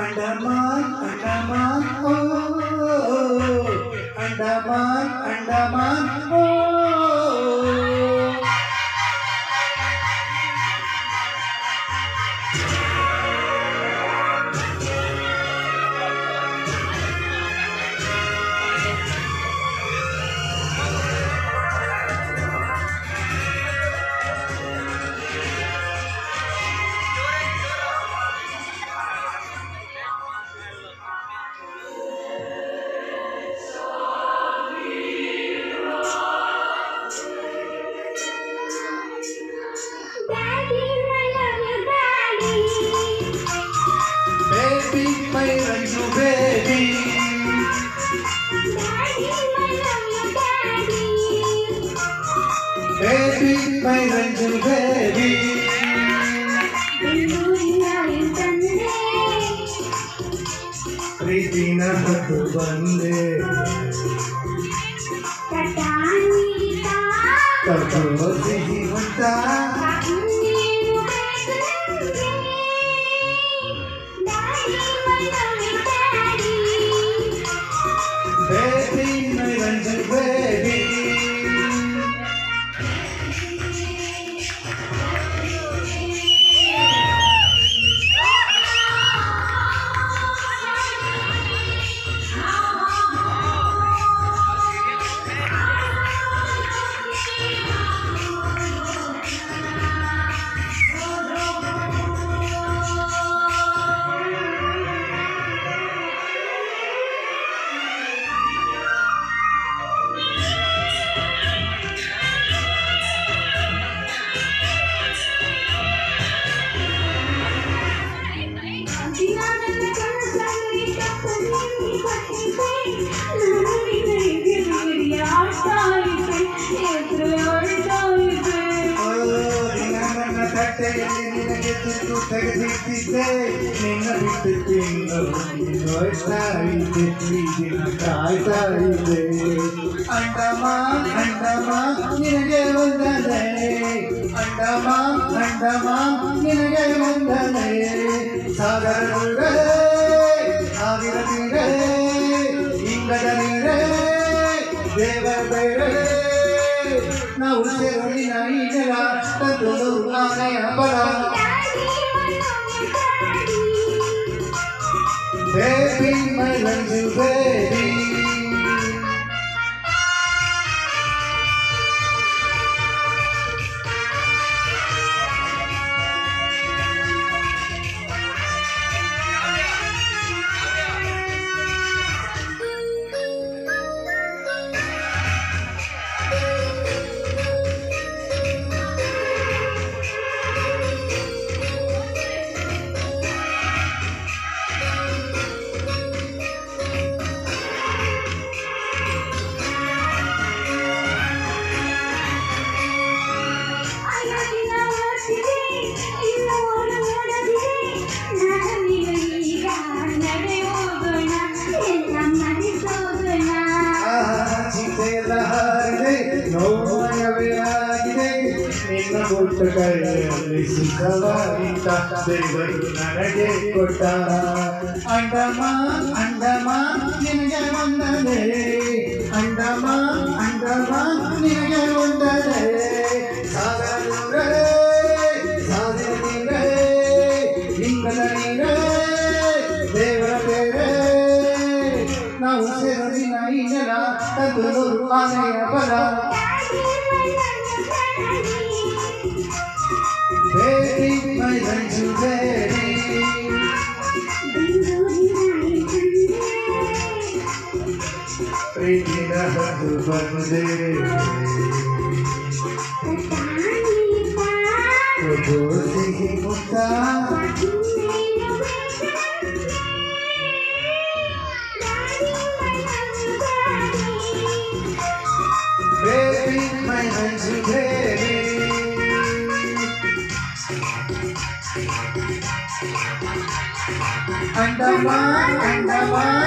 Andaman, Andaman, oh, Andaman, Andaman, oh. oh, oh. oh. baby, my angel baby. ಪ್ರೀತಿನ ಹೊತ್ತು ಬಂದೆ ಕಟ್ಟು ತೆಗೆದಿಟ್ಟಿದ್ದೆ ನಿನ್ನ ಬಿಟ್ಟು ತಿಂದು ನೋಯ್ತಾ ಇದ್ದೆ ಈ ದಿನ ಕಾಯ್ತಾ ಇದ್ದೆ ಅಂಡಮ ಅಂಡಮ ನಿನಗೆ ಒಂದನೆ ಅಂಡಮ ಅಂಡಮ ನಿನಗೆ ಒಂದನೆ ಸಾಗರ ನೀರೇ ಸಾವಿರ ನೀರೇ ಇಂಗದ ನೀರೇ ದೇವರ ಬೇರೆ ನಾವು ಸೇರಿನ ಈಗಲ ತಂದು ಆನೆಯ ಬಲ Baby, my love you, baby. ನಿನ್ನ ಕೊಟ್ಟ ಕೈಯಲ್ಲಿ ಸುಖವಾಗಿದ್ದ ದೇವರು ನನಗೆ ಕೊಟ್ಟ ಅಂಡಮ ಅಂಡಮ ನಿನಗೆ ಒಂದನೆ ಅಂಡಮ ಅಂಡಮ ನಿನಗೆ ಒಂದನೆ ಸಾಗರ ನೀರೇ ಸಾವಿರ ನೀರೇ ಲಿಂಗದ ನೀರೇ ದೇವರ ಬೇರೆ ನಾವು ಸೇರಿನ ಈ ನೆಲ ತಂದು ಆನೆಯ ಬಲ ಬೇಬಿ ಮೈ ರಂಜು ಬೇಬಿ ಪ್ರೀತಿನ ಹದ್ದು ಬಂದೆ ಪ್ರಭು ಸಿಹಿ ಮುತ್ತ baby my and the one and the one.